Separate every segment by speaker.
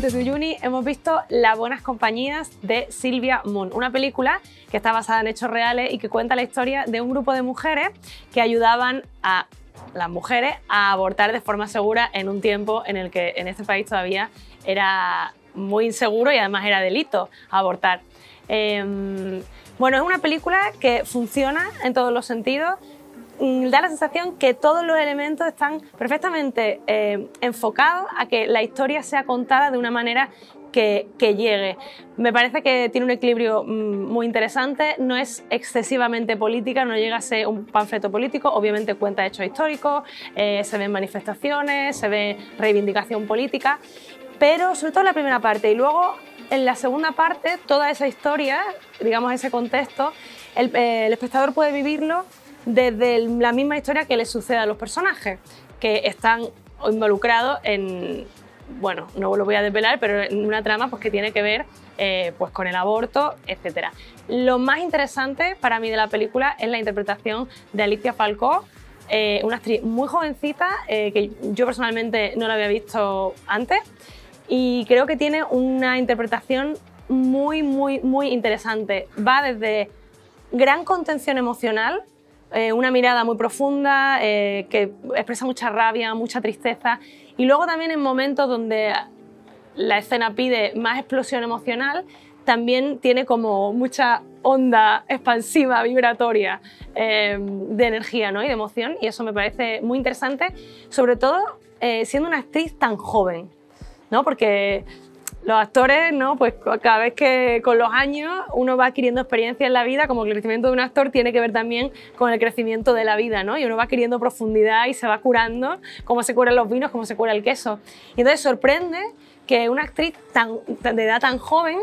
Speaker 1: De Uyuni hemos visto Las buenas compañías de Silvia Moon, una película que está basada en hechos reales y que cuenta la historia de un grupo de mujeres que ayudaban a las mujeres a abortar de forma segura en un tiempo en el que en este país todavía era muy inseguro y además era delito abortar. Em, bueno, es una película que funciona en todos los sentidos, da la sensación que todos los elementos están perfectamente eh, enfocados a que la historia sea contada de una manera que, llegue. Me parece que tiene un equilibrio mm, muy interesante, no es excesivamente política, no llega a ser un panfleto político, obviamente cuenta hechos históricos, eh, se ven manifestaciones, se ve reivindicación política, pero sobre todo en la primera parte. Y luego en la segunda parte toda esa historia, digamos ese contexto, el, eh, el espectador puede vivirlo desde la misma historia que le sucede a los personajes, que están involucrados en, bueno, no lo voy a desvelar, pero en una trama pues, que tiene que ver eh, pues, con el aborto, etc. Lo más interesante para mí de la película es la interpretación de Alicia Falcó, eh, una actriz muy jovencita eh, que yo personalmente no la había visto antes y creo que tiene una interpretación muy, muy, muy interesante. Va desde gran contención emocional, una mirada muy profunda que expresa mucha rabia, mucha tristeza y luego también en momentos donde la escena pide más explosión emocional, también tiene como mucha onda expansiva, vibratoria eh, de energía ¿no? y de emoción y eso me parece muy interesante, sobre todo eh, siendo una actriz tan joven, ¿no? porque los actores, ¿no? Pues cada vez que con los años uno va adquiriendo experiencia en la vida, como el crecimiento de un actor tiene que ver también con el crecimiento de la vida, ¿no? Y uno va adquiriendo profundidad y se va curando, como se curan los vinos, como se cura el queso. Y entonces sorprende que una actriz tan, de edad tan joven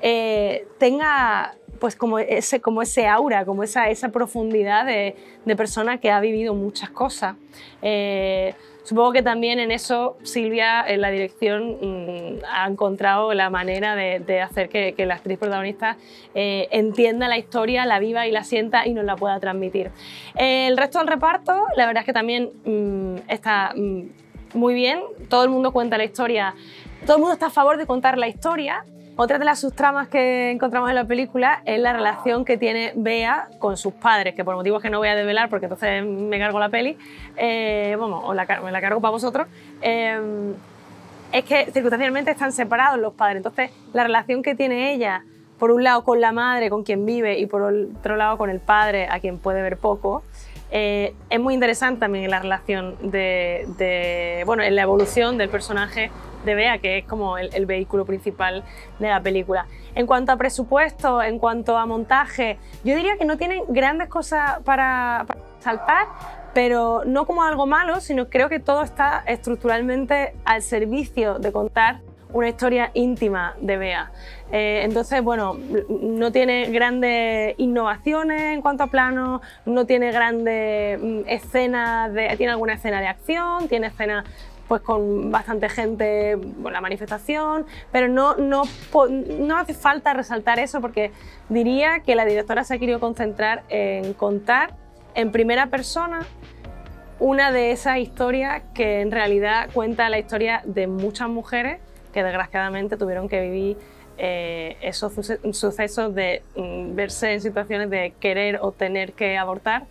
Speaker 1: eh, tenga pues como ese, como ese aura, como esa, esa profundidad de, de persona que ha vivido muchas cosas. Eh, Supongo que también en eso Silvia, en la dirección, mm, ha encontrado la manera de, hacer que, la actriz protagonista eh, entienda la historia, la viva y la sienta y nos la pueda transmitir. el resto del reparto, la verdad es que también mm, está mm, muy bien, todo el mundo cuenta la historia, todo el mundo está a favor de contar la historia, otra de las subtramas que encontramos en la película es la relación que tiene Bea con sus padres, que por motivos que no voy a desvelar porque entonces me cargo la peli, eh, bueno, o la, me la cargo para vosotros, eh, es que circunstancialmente están separados los padres. Entonces, la relación que tiene ella, por un lado con la madre, con quien vive, y por otro lado con el padre, a quien puede ver poco, eh, es muy interesante también la relación de, bueno, en la evolución del personaje de Bea, que es como el, vehículo principal de la película. En cuanto a presupuesto, en cuanto a montaje, yo diría que no tienen grandes cosas para, saltar, pero no como algo malo, sino creo que todo está estructuralmente al servicio de contar una historia íntima de Bea. Eh, entonces, bueno, no tiene grandes innovaciones en cuanto a planos, no tiene grandes mm, escenas, de, tiene alguna escena de acción, tiene escenas pues con bastante gente en la manifestación, pero no, no, no hace falta resaltar eso porque diría que la directora se ha querido concentrar en contar en primera persona una de esas historias que en realidad cuenta la historia de muchas mujeres que desgraciadamente tuvieron que vivir eh, esos sucesos de mm, verse en situaciones de querer o tener que abortar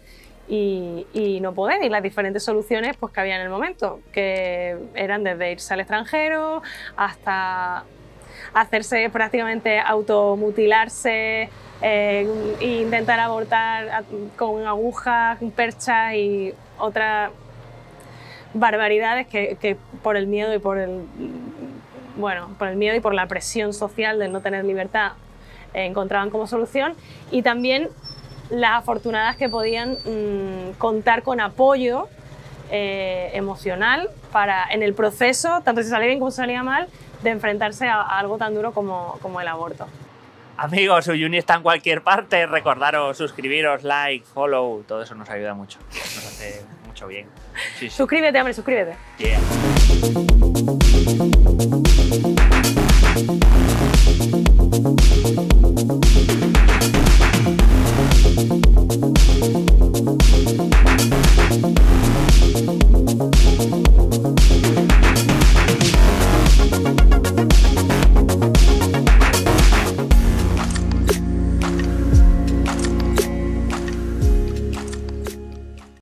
Speaker 1: y, no poder, y las diferentes soluciones pues, que había en el momento, que eran desde irse al extranjero hasta hacerse prácticamente automutilarse, eh, e intentar abortar con agujas, perchas y otras barbaridades que, por el miedo y por el bueno, por el miedo y por la presión social de no tener libertad eh, encontraban como solución. Y también las afortunadas que podían mm, contar con apoyo eh, emocional para, en el proceso, tanto si salía bien como si salía mal, de enfrentarse a, algo tan duro como, como el aborto.
Speaker 2: Amigos, Uyuni está en cualquier parte. Recordaros, suscribiros, like, follow. Todo eso nos ayuda mucho. Nos hace mucho bien.
Speaker 1: Suscríbete, hombre, suscríbete.
Speaker 2: Yeah.